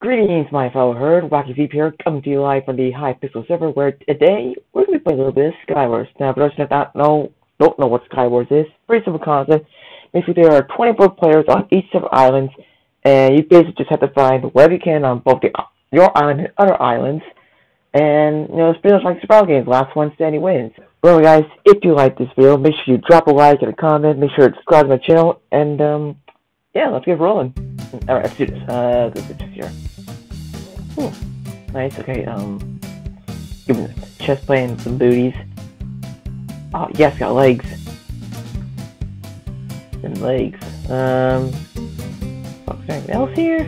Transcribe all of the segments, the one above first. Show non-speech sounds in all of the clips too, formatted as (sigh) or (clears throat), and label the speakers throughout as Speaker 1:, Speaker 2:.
Speaker 1: Greetings, my fellow herd. Wacky Veep here, coming to you live from the Hypixel server, where today we're going to be playing a little bit of Skywars. Now, for those that don't know, don't know what Skywars is, pretty simple concept. Basically, there are 24 players on each separate islands, and you basically just have to find whatever you can on both the, your island and other islands. And, you know, it's pretty much like survival games. Last one standing wins. Remember, guys, if you like this video, make sure you drop a like and a comment. Make sure to subscribe to my channel, and, um, yeah, let's get rolling. Alright, let's do this. Uh, go to here. Ooh, nice, okay, um, give me chest plate and some booties. Oh, yes, got legs. And legs. Um, what's anything else here?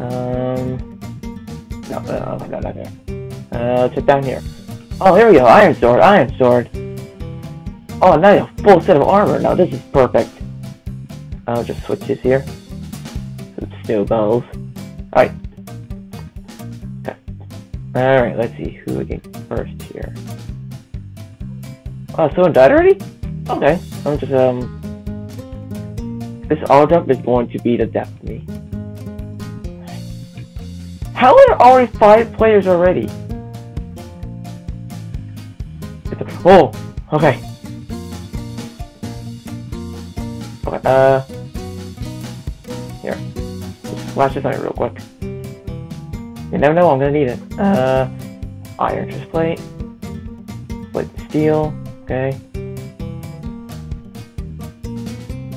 Speaker 1: Um, no, uh, no, not there. Uh, check down here. Oh, here we go, iron sword, iron sword. Oh, now a full set of armor. Now this is perfect. I'll just switch this here. Some snowballs. Alright. Alright, let's see who we get first here. Oh, someone died already? Okay. I'm just, um... This all jump is going to be the death of me. How are there already five players already? Oh, okay. Okay, uh... Flash this on it real quick. You never know, I'm gonna need it. Uh... Iron chest plate. Plate steel. Okay.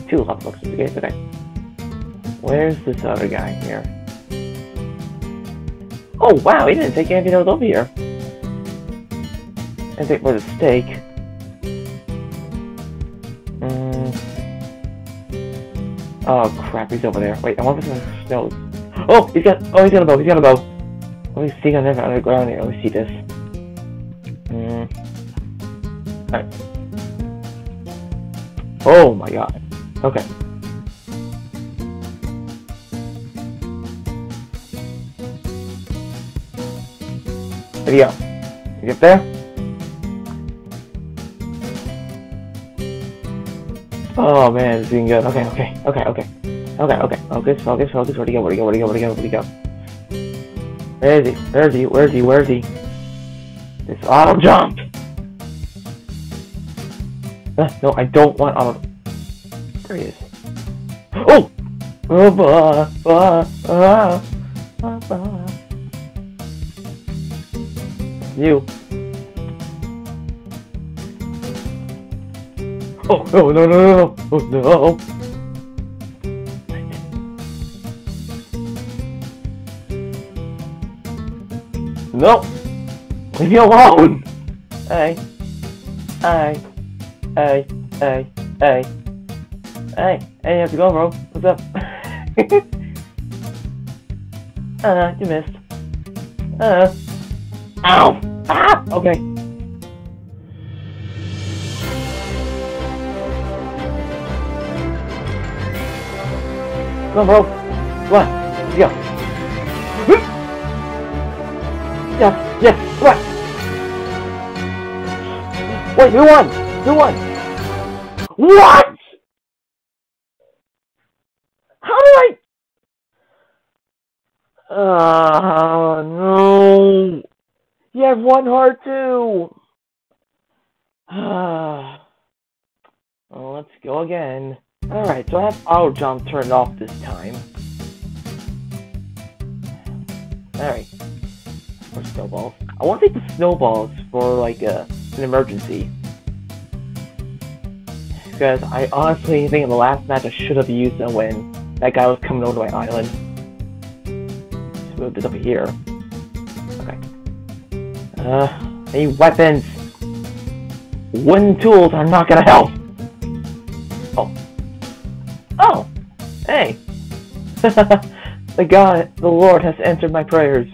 Speaker 1: Two love books okay today. Where's this other guy here? Oh wow, he didn't take anything that was over here. I think for the steak. Oh crap, he's over there. Wait, I wonder if there's snow. Oh, he's got. Oh, he's got a bow. He's got a bow. Let me see on the underground here. Let me see this. Mm. Alright. Oh my god. Okay. There go. You get there? Oh man, it's doing good. Okay, okay, okay, okay. Okay, okay. Focus, focus, focus. Where'd he go? Where'd he go? Where'd he go? Where'd he go? Where'd he go? Where is he? Where is he? Where is he? Where is he? This auto jump! Uh, no, I don't want auto. There he is. Oh! Oh, bah, bah, bah, bah, bah. You. Oh, no, no, no, no. Oh, no. No! Leave me alone! Hey. Hey. Hey. Hey. Hey. Hey. Hey, you have to go, bro. What's up? (laughs) uh, you missed. Uh. Ow! Ah! Okay. Come on, bro. Come on. Hmm. Yes, yes, come on. Wait, who won? Who won? What? How did I? Oh, no. You have one heart, too. (sighs) well, let's go again. Alright, so I have auto jump turned off this time. Alright. For snowballs. I want to take the snowballs for like a, an emergency. Because I honestly think in the last match I should have used them when that guy was coming over to my island. Just move this over here. Okay. Uh, any weapons? Wooden tools are not gonna help! (laughs) the God, the Lord has answered my prayers.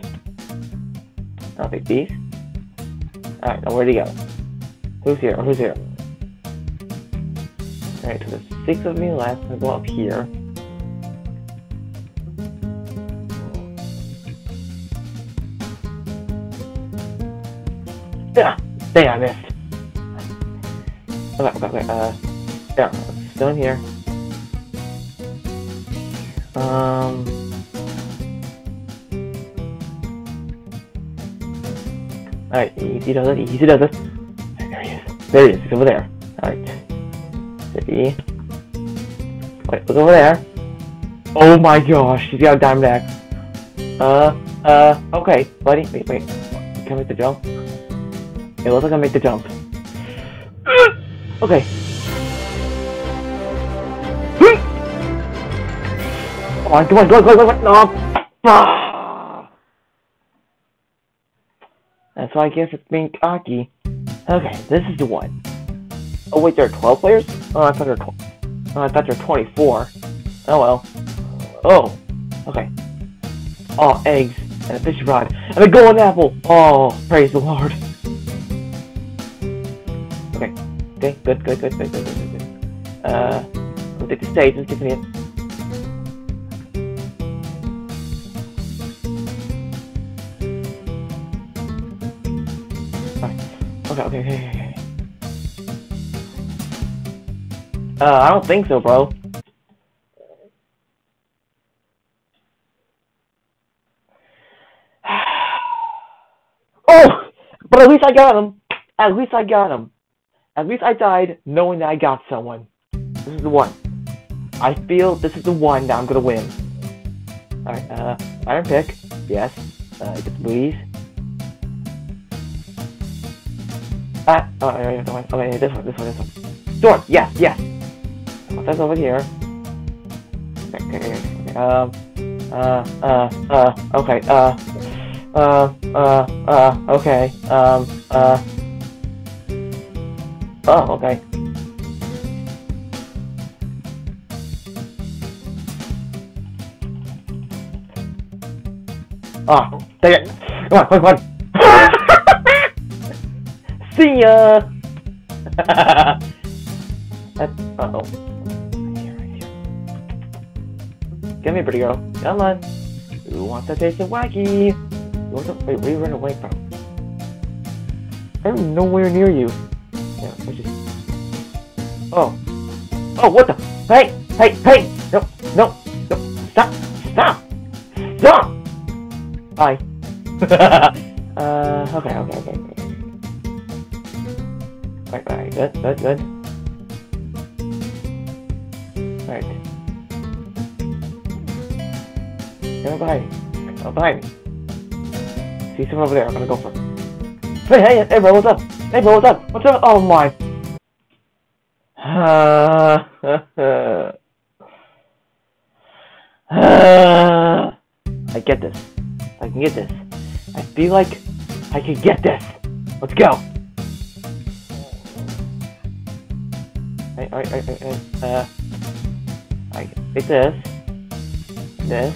Speaker 1: I'll take these. Alright, now where'd he go? Who's here? Who's here? Alright, so there's six of me left. Gonna go up here. Yeah! Dang, I missed. Okay, okay, okay, uh... Yeah, still in here. Um. Alright, easy does it, easy does it. There he is. There he is, he's over there. Alright. City. Wait, look over there. Oh my gosh, he's got a diamond axe. Uh, uh, okay, buddy, wait, wait. Can I make the jump? It looks like I make the jump. (gasps) okay. Come on, come on, go, go, go, go. No. Ah. That's why I guess it's being cocky. Okay, this is the one. Oh wait, there are 12 players? Oh, I thought there were 12. Oh, I thought there were 24. Oh well. Oh. Okay. Oh, eggs. And a fish rod. And a golden apple! Oh, praise the Lord. Okay. Okay, good, good, good, good, good, good, good. Uh, we'll take the stage. Let's continue. Okay. (laughs) Uh, I don't think so, bro. (sighs) oh! But at least I got him! At least I got him. At least I died knowing that I got someone. This is the one. I feel this is the one that I'm gonna win. Alright, uh, iron pick. Yes. Uh, get the Ah, oh, yeah, yeah, one. Okay, this one, this one, this one. Door! Yes, yes! Oh, that's over here. Okay. Um, uh, uh, uh, okay, uh, uh, uh, uh, okay, um, uh, oh, okay. Oh, dang it! Come on, come on, come on! See ya! (laughs) That, uh oh. Right here, right here. Come here, pretty girl. Come on. Who wants to taste of wacky? What's up? Wait, where you run away from? I'm nowhere near you. Yeah, I just. Oh. Oh, what the? Hey! Hey! Hey! No! No! No! Stop! Stop! Stop! Bye. (laughs) uh, okay, okay, okay. okay. Right, right, good, good, good. Right. Behind me. Oh, behind. See someone over there, I'm gonna go for it. Hey, hey, hey, bro, what's up? Hey, bro, what's up? What's up? Oh my. (sighs) I get this. I can get this. I feel like I can get this. Let's go. I, I, I, I, uh, I take this, this,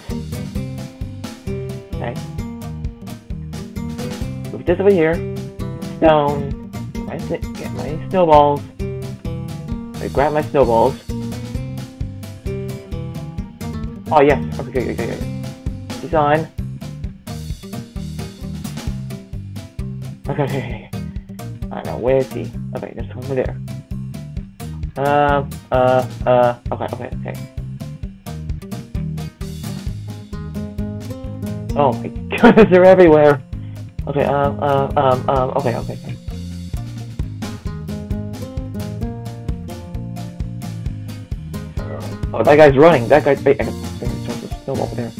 Speaker 1: okay. Move this over here, stone, my, get my snowballs, I grab my snowballs. Oh yes, okay, okay, okay, okay. He's. Okay, okay, (laughs) okay. I don't know, where is he? Okay, there's one over there. Um, uh, uh, okay, okay, okay. Oh my (laughs) goodness, they're everywhere! Okay, um, um, um, um, okay, okay, okay. Oh, that guy's running, that guy's- wait, I can, I can jump the there.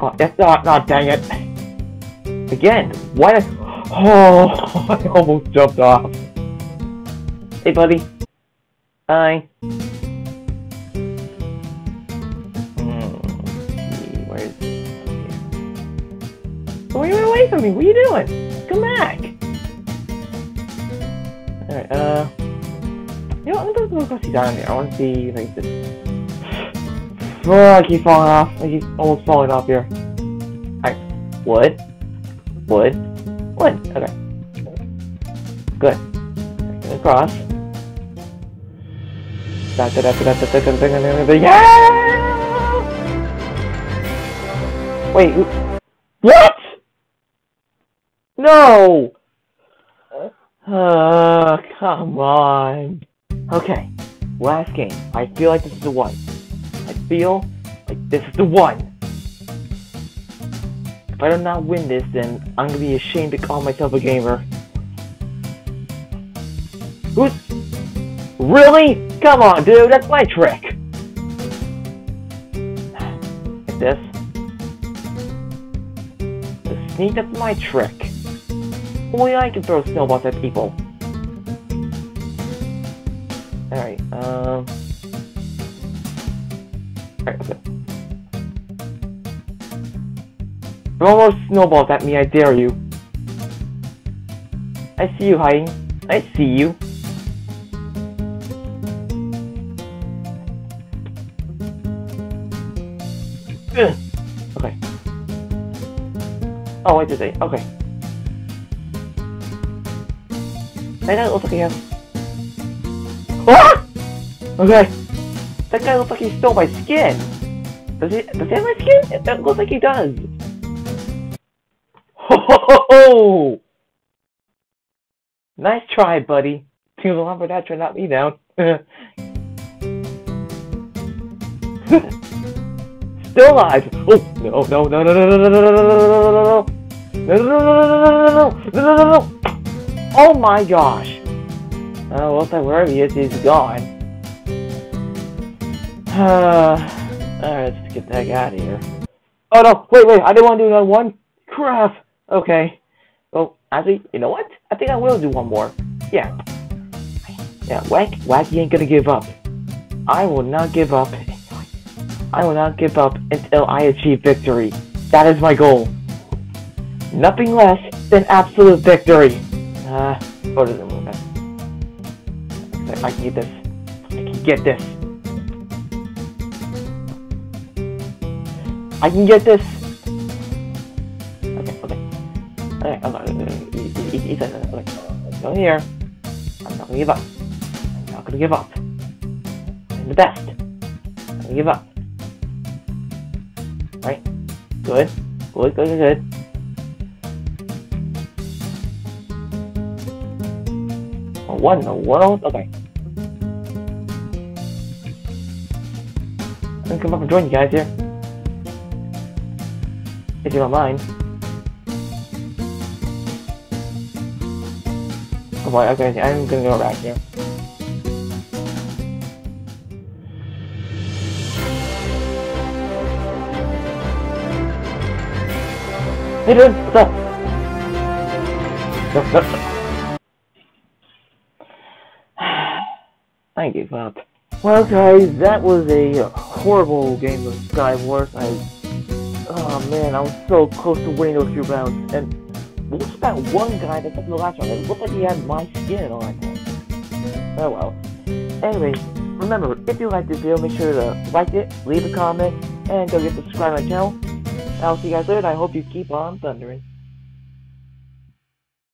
Speaker 1: Oh, yes, oh, oh, dang it! Again, why? Oh, (laughs) I almost jumped off. Hey, buddy. Hi. Where is? Oh, you away from me. What are you doing? Come back. All right. Uh. You know, I'm gonna go these down there. I want to see like this. Oh, I keep falling off. I keep almost falling off here. Alright. Wood. Wood. Wood. Okay. Good. Across. Yeah! Wait. What? No! Uh, come on. Okay. Last game. I feel like this is the one. I feel like this is the one. If I do not win this, then I'm gonna be ashamed to call myself a gamer. Who's... Really? Come on, dude, that's my trick! Like this. The sneak, that's my trick. Only I can throw snowballs at people. Alright, um... Alright, okay. Throw more snowballs at me, I dare you. I see you hiding. I see you. (clears throat) Okay. Oh, wait, did they? Okay. That looks like he has... Ah! Okay. That guy looks like he stole my skin. Does he, does he have my skin? It looks like he does. Ho ho ho ho! Nice try, buddy. Too long for that turned not me down. Still alive! Oh no no no no no no no no no no no no no no no no no no no Oh my gosh! Oh, well, if wherever he is, he's gone. Alright, let's get the heck out of here. Oh no, wait, wait, I didn't want to do another one. Crap! Okay. Well, actually, you know what? I think I will do one more. Yeah. Yeah, Wack, Wacky ain't gonna give up. I will not give up. I will not give up until I achieve victory. That is my goal. Nothing less than absolute victory. Uh, go to the moon. I can get this. I can get this. I can get this. Okay, I'm not. Easy, easy, okay. Go here. I'm not gonna give up. I'm not gonna give up. I'm the best. I'm gonna give up. Right? Good. Good, good, good, good. What in the world? Okay. I'm gonna come up and join you guys here. If you don't mind. Oh boy, okay, I'm gonna go back here. Hey dude, what's up? No, no. I gave up. Well guys, that was a horrible game of Skywars. I Oh man, I was so close to winning those few rounds. And what was that one guy that took the last one? It looked like he had my skin on. Oh well. Anyways, remember, if you liked this video, make sure to like it, leave a comment, and don't forget to subscribe to my channel. I'll see you guys later, and I hope you keep on thundering.